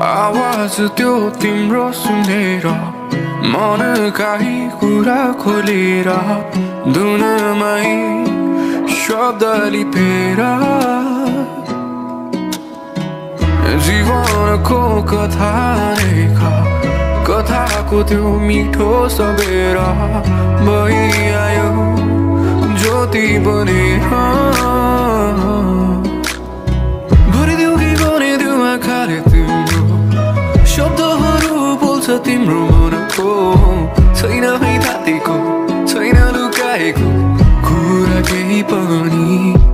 आवाज त्यो तिम्रो सुनेर। मन काहीँ कुरा खोलेर। धुनमै शब्द लिपेर। जीवनको कथा लेखा। कथाको त्यो मिठो सबेर भइआयो ज्योति बनेर। तिम्रो मनको छैन है तातेको छैन लुकाएको कुरा केही पनि